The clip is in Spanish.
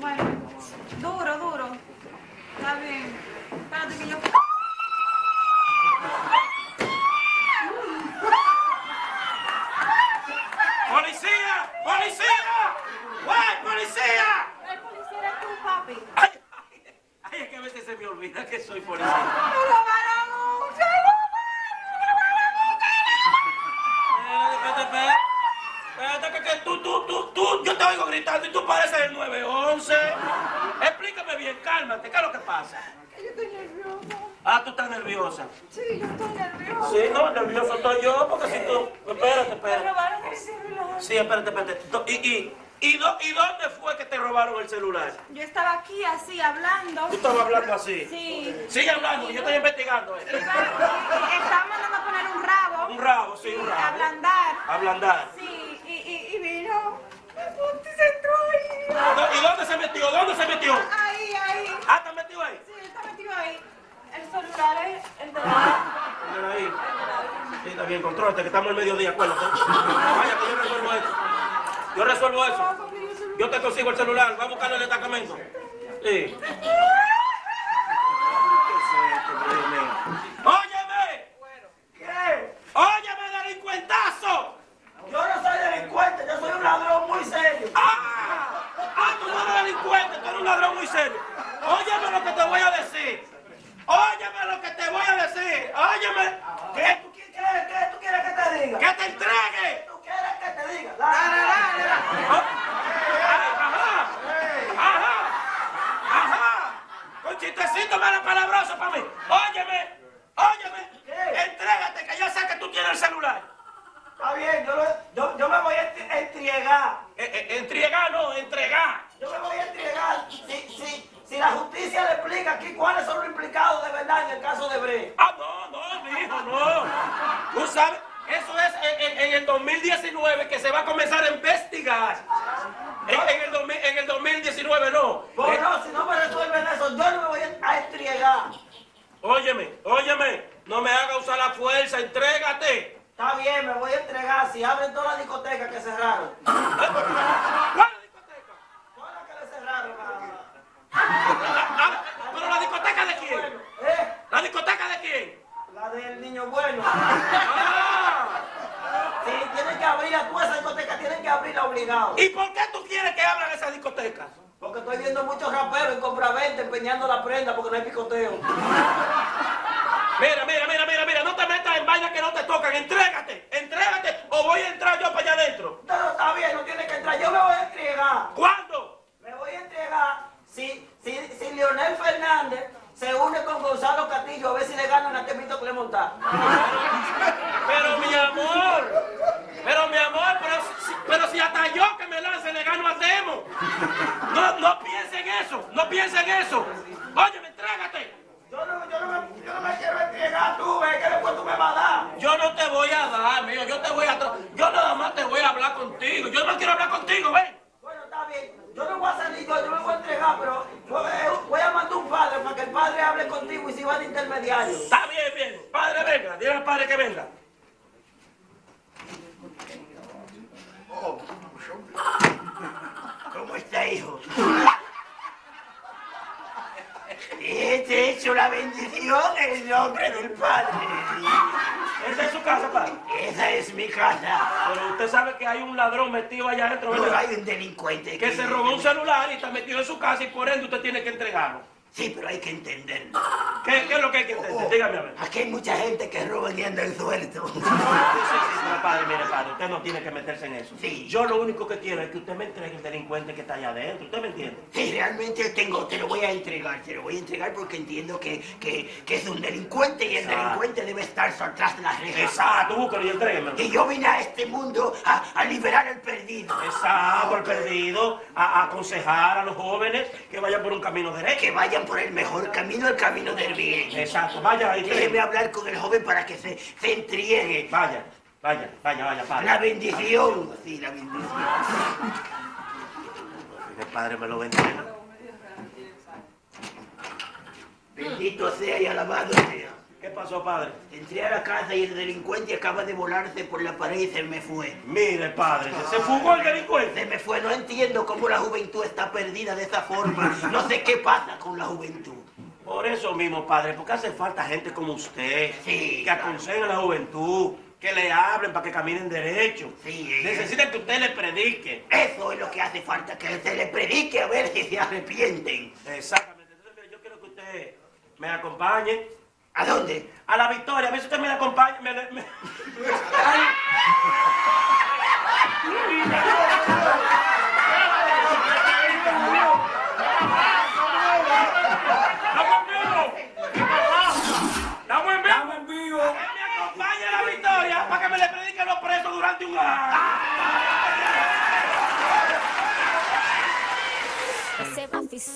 Bueno, duro, duro. Está bien. Espérate que yo... ¡Policía! ¡Policía! ¡Ay, policía! El policía eres tú, papi. Ay, ay, es que a veces se me olvida que soy policía. Espérate, espérate, espérate, que tú, tú yo te oigo gritando y tú pareces el 911. Explícame bien, cálmate, ¿qué es lo que pasa? Que yo estoy nerviosa. Ah, tú estás nerviosa. Sí, yo estoy nerviosa. Sí, no, nervioso estoy yo, porque si tú... Espérate, Me espérate. robaron el celular. Sí, espérate, espérate. ¿Y, y, y, do- ¿Y dónde fue que te robaron el celular? Yo estaba aquí así hablando. Tú estabas hablando así. Sí. Sigue hablando, yo estoy investigando. eh. Estaba mandando a poner un rabo. Un rabo, sí, un rabo. Ablandar. Ablandar. Sí, y, y, y vino. Y se entró ahí. ¿Y dónde se metió? ¿Dónde se metió? Ahí, ahí. Ah, ¿está metido ahí? Sí, está metido ahí. El celular es el de la... Ahí. Sí, está bien, contrólate, que estamos en mediodía, acuérdate. Vaya, que yo resuelvo eso. Yo resuelvo eso. Yo te consigo el celular, va a buscarlo en el destacamento. Sí. ¡Óyeme! ¿Qué? ¡Óyeme, delincuentazo! Yo no soy delincuente, yo soy un ladrón muy serio. ¡Ah! ¡Ah, tú no eres delincuente, tú eres un ladrón muy serio! Óyeme lo que te voy a decir. Óyeme lo que te voy a decir. Óyeme. ¿Qué tú, qui- qué, qué tú quieres que te diga? ¡Que te entregue! tú quieres que te diga? Dale, dale, dale. ¡Ajá! ¡Ajá! ¡Ajá! Con chistecito menos palabroso para mí. Óyeme, óyeme. ¿Qué? Entrégate, que ya sé que tú tienes el celular. Está bien, yo, lo- yo, yo me voy a entregar. Eh, eh, entregar, no, entregar. Yo me voy a entregar. Si, si, si la justicia le explica aquí cuáles son los implicados de verdad en el caso de Bre. Ah, no, no, mi hijo, no. Tú sabes, eso es en, en- en el 2019 que se va a comenzar a investigar. En, en el, 2000 en el 2019 no. Pues Eh, si no me resuelven eso, yo no me voy a entregar. óyeme, óyeme, no me haga usar la fuerza, entrégate. Está bien, me voy a entregar si abren todas las discotecas que cerraron. ¿Cuál discoteca? Todas las que le cerraron. a- Ah, ¿Pero la discoteca de quién? ¿Eh? ¿La discoteca de quién? La del niño bueno. Ah, Si tienen que abrir a todas esas discotecas, tienen que abrirla obligado. ¿Y por qué tú quieres que abran esas discotecas? Porque estoy viendo muchos raperos en compraventa empeñando la prenda porque no hay picoteo. Mira, mira, mira, mira, mira, no te metas en vainas que no te tocan, entrégate, entrégate o voy a entrar yo para allá adentro. No, no, está bien, no tiene que entrar. Yo me voy a entregar. ¿Cuándo? Me voy a entregar si, si, si Leonel Fernández se une con Gonzalo Castillo a ver si le ganan a Temito Clemontá. Pero mi amor, pero mi amor, pero, si- pero si hasta yo que me lance le gano a Temo. No, no piensen eso, no piensen eso. Óyeme, entrégate. Yo no, yo, no me, yo no me quiero entregar tú, ve, que después tú me vas a dar. Yo no te voy a dar, mío, yo te voy a... Yo nada más te voy a hablar contigo. Yo no quiero hablar contigo, ven. Bueno, está bien. Yo no voy a salir yo, yo me voy a entregar, pero yo, eh, voy a mandar un padre para que el padre hable contigo y si va de intermediario. Está bien, bien. Padre, venga. Dile al padre que venga. ¿Cómo está, hijo? Es una bendición en el nombre del Padre. Esa es su casa, padre. Esa es mi casa. Pero usted sabe que hay un ladrón metido allá adentro, Pero ¿verdad? hay un delincuente Que se robó un celular y está metido en su casa y por ende usted tiene que entregarlo. Sí, pero hay que entenderlo. ¿Qué, qué es lo que hay que entender? Dígame a ver. Aquí hay mucha gente que roba y andan suelto. Sí, sí, sí, pero padre, mire, padre, usted no tiene que meterse en eso. Sí. Yo lo único que quiero es que usted me entregue el delincuente que está allá adentro. ¿Usted me entiende? Sí, realmente tengo, te lo voy a entregar, te lo voy a entregar porque entiendo que, que, que es un delincuente y el Exacto. delincuente debe estar atrás de las rejas. Exacto, búscalo y entréguemelo. Que yo vine a este mundo a, a liberar al perdido. Exacto, el perdido, a, a aconsejar a los jóvenes que vayan por un camino derecho. Que vayan por el mejor camino, el camino del bien. Exacto, vaya y Déjeme hablar con el joven para que se, se entregue. Vaya, vaya, vaya, vaya, padre. La bendición. Sí, la bendición. El padre me lo bendiga. Bendito sea y alabado sea. ¿Qué pasó, padre? Entré a la casa y el delincuente acaba de volarse por la pared y se me fue. Mire, padre, se fugó el delincuente. Se me fue, no entiendo cómo la juventud está perdida de esa forma. No sé qué pasa con la juventud. Por eso mismo, padre, porque hace falta gente como usted, Sí, que aconseje a la juventud. que le hablen para que caminen derecho. Sí, eh. Necesitan que usted les predique. Eso es lo que hace falta, que se le predique a ver si se arrepienten. Exactamente. Entonces, yo quiero que usted me acompañe ¿A dónde? A la Victoria. A ver si usted me la acompaña. Me, me... ¡Estamos en vivo! ¡Que me acompañe a la Victoria para que me le prediquen los presos durante un año!